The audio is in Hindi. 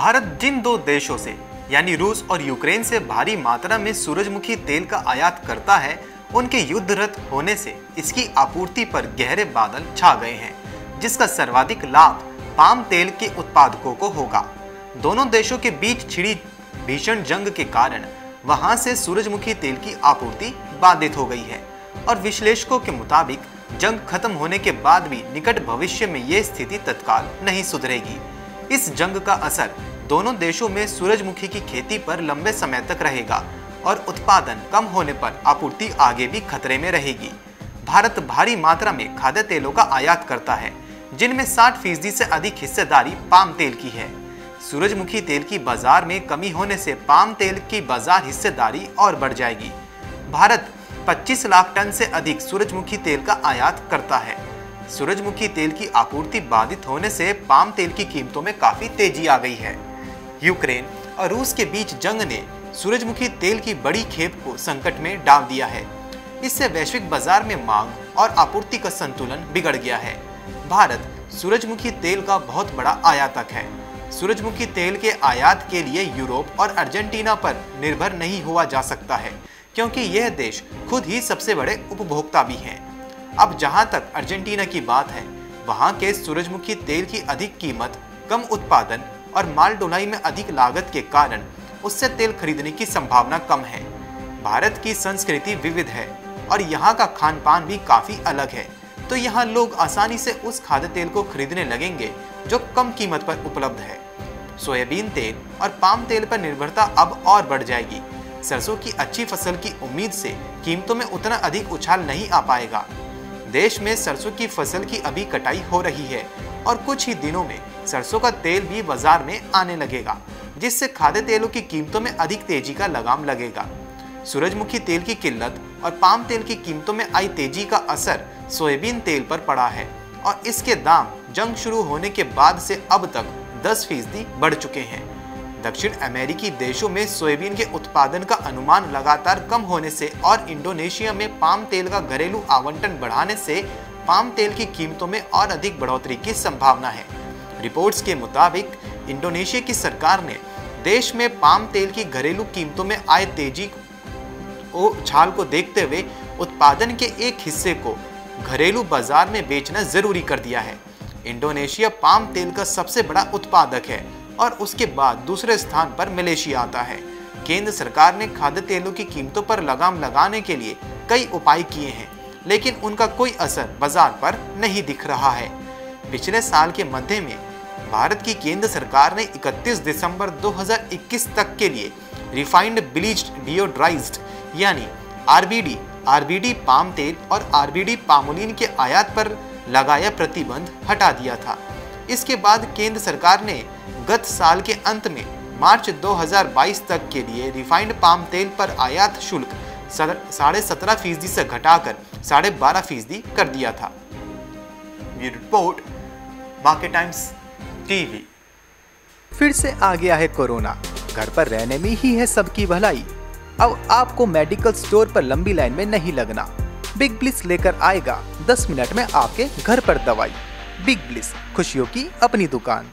भारत जिन दो देशों से, यानी रूस और यूक्रेन से भारी मात्रा में सूरजमुखी तेल का आयात करता है, उनके युद्धरत होने से इसकी आपूर्ति पर गहरे बादल छा गए हैं, जिसका सर्वाधिक लाभ पाम तेल के उत्पादकों को होगा। दोनों देशों के बीच छिड़ी भीषण जंग के कारण वहाँ से सूरजमुखी तेल की आपूर्ति बाधित हो गई है, और विश्लेषकों के मुताबिक जंग खत्म होने के बाद भी निकट भविष्य में ये स्थिति तत्काल नहीं सुधरेगी। इस जंग का असर दोनों देशों में सूरजमुखी की खेती पर लंबे समय तक रहेगा और उत्पादन कम होने पर आपूर्ति आगे भी खतरे में रहेगी। भारत भारी मात्रा में खाद्य तेलों का आयात करता है, जिनमें 60 फ़ीसदी से अधिक हिस्सेदारी पाम तेल की है। सूरजमुखी तेल की बाज़ार में कमी होने से पाम तेल की बाज़ार हिस्सेदारी और बढ़ जाएगी। भारत 25 लाख टन से अधिक सूरजमुखी तेल का आयात करता है। सूरजमुखी तेल की आपूर्ति बाधित होने से पाम तेल की कीमतों में काफ़ी तेज़ी आ गई है। यूक्रेन और रूस के बीच जंग ने सूरजमुखी तेल की बड़ी खेप को संकट में डाल दिया है। इससे वैश्विक बाज़ार में मांग और आपूर्ति का संतुलन बिगड़ गया है। भारत सूरजमुखी तेल का बहुत बड़ा आयातक है। सूरजमुखी तेल के आयात के लिए यूरोप और अर्जेंटीना पर निर्भर नहीं हुआ जा सकता है, क्योंकि यह देश खुद ही सबसे बड़े उपभोक्ता भी हैं। अब जहाँ तक अर्जेंटीना की बात है, वहाँ के सूरजमुखी तेल की अधिक कीमत, कम उत्पादन और माल ढुलाई में अधिक लागत के कारण उससे तेल खरीदने की संभावना कम है। भारत की संस्कृति विविध है और यहाँ का खान पान भी काफ़ी अलग है। तो यहाँ लोग आसानी से उस खाद्य तेल को खरीदने लगेंगे जो कम कीमत पर उपलब्ध है। सोयाबीन तेल और पाम तेल पर निर्भरता अब और बढ़ जाएगी। सरसों की अच्छी फ़सल की उम्मीद से कीमतों में उतना अधिक उछाल नहीं आ पाएगा। देश में सरसों की फ़सल की अभी कटाई हो रही है और कुछ ही दिनों में सरसों का तेल भी बाज़ार में आने लगेगा, जिससे खाद्य तेलों की कीमतों में अधिक तेज़ी का लगाम लगेगा। सूरजमुखी तेल की किल्लत और पाम तेल की कीमतों में आई तेज़ी का असर सोयाबीन तेल पर पड़ा है और इसके दाम जंग शुरू होने के बाद से अब तक 10 फ़ीसदी बढ़ चुके हैं। दक्षिण अमेरिकी देशों में सोयाबीन के उत्पादन का अनुमान लगातार कम होने से और इंडोनेशिया में पाम तेल का घरेलू आवंटन बढ़ाने से पाम तेल की कीमतों में और अधिक बढ़ोतरी की संभावना है। रिपोर्ट्स के मुताबिक, इंडोनेशिया की सरकार ने देश में पाम तेल की घरेलू कीमतों में आए तेज़ी उछाल को देखते हुए उत्पादन के एक हिस्से को घरेलू बाज़ार में बेचना ज़रूरी कर दिया है। इंडोनेशिया पाम तेल का सबसे बड़ा उत्पादक है और उसके बाद दूसरे स्थान पर मलेशिया आता है। केंद्र सरकार ने खाद्य तेलों की कीमतों पर लगाम लगाने के लिए कई उपाय किए हैं, लेकिन उनका कोई असर बाज़ार पर नहीं दिख रहा है। पिछले साल के मध्य में भारत की केंद्र सरकार ने 31 दिसंबर 2021 तक के लिए रिफाइंड ब्लीच्ड डिओड्राइज्ड, यानी आरबीडी आरबीडी पाम तेल और आरबीडी पामोलिन के आयात पर लगाया प्रतिबंध हटा दिया था। इसके बाद केंद्र सरकार ने गत साल के अंत में मार्च 2022 तक के लिए रिफाइंड पाम तेल पर आयात शुल्क साढ़े सत्रह फ़ीसदी से घटाकर साढ़े बारह फ़ीसदी कर दिया था। Report, market times. टीवी फिर से आ गया है कोरोना। घर पर रहने में ही है सबकी भलाई। अब आपको मेडिकल स्टोर पर लंबी लाइन में नहीं लगना। बिग ब्लिस लेकर आएगा। 10 मिनट में आपके घर पर दवाई। बिग ब्लिस खुशियों की अपनी दुकान।